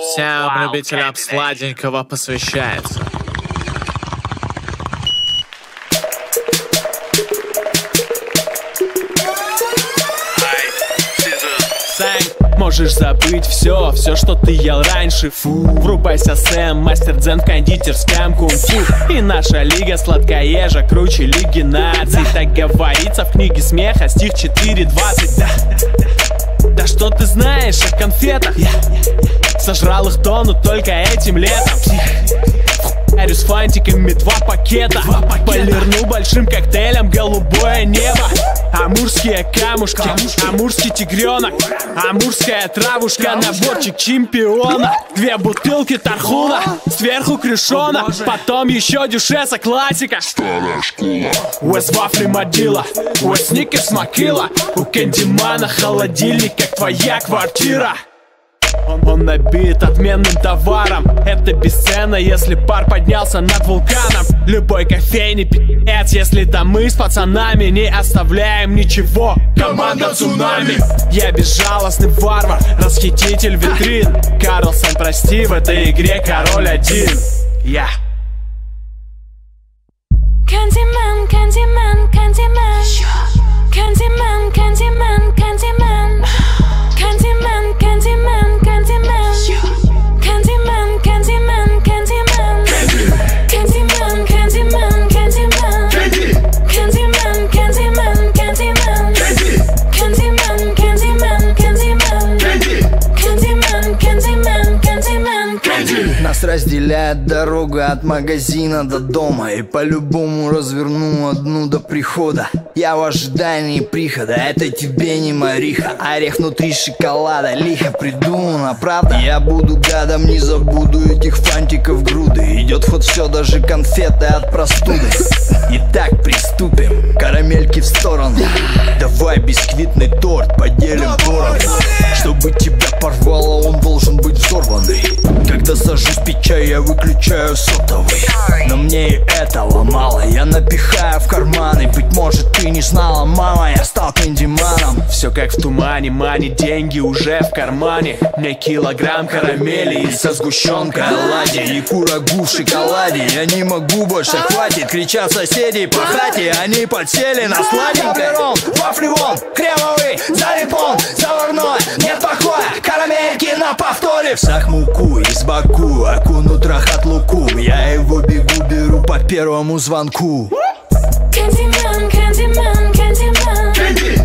Всем любителям сладенького посвящается. Можешь забыть все, все, что ты ел раньше. Фу, врубайся, Сэм, мастер дзен в кондитерском кунг-фу. И наша лига сладкоежа круче лиги наций. Так говорится в книге смеха, стих 4.20 Да, да что ты знаешь о конфетах? Сожрал их тонну только этим летом. Арю с фантиками два пакета, Полирну большим коктейлем голубое небо Амурские камушки, амурский тигренок Амурская травушка, наборчик чемпиона. Две бутылки тархуна, сверху крышона Потом еще дюшеса, классика. У Эс вафли модила, у Эс сникерс макила У Кэндимана холодильник, как твоя квартира он, он набит отменным товаром. Это бесценно, если пар поднялся над вулканом. Любой кофейни пи***ц, если там мы с пацанами Не оставляем ничего. Команда цунами Я безжалостный варвар, расхититель витрин. Карлсон, прости, в этой игре король один. Я Candyman, Нас разделяет дорога от магазина до дома И по-любому разверну одну до прихода Я в ожидании прихода, это тебе не мариха Орех внутри шоколада, лихо придумано, правда? Я буду гадом, не забуду этих фантиков груды Идет ход все, даже конфеты от простуды Итак, приступим, карамельки в сторону Давай бисквитный торт поделим я выключаю сотовый. Но мне и этого мало, я напихаю в карманы. Быть может ты не знала, мама, я стал кэндиманом Все как в тумане, мани, деньги уже в кармане. Мне килограмм карамели и со сгущенкой оладьи. И курагу в шоколаде Я не могу больше, хватит. Кричат соседи по хате Они подсели на сладенькое. Ром, вафливон, кремовый Залипон, заварной, нет покоя Карамельки на повторе. В сахмуку из Баку Окунут рахат лукум Я его бегу беру по первому звонку. Candyman, Candyman, Candyman. Candyman,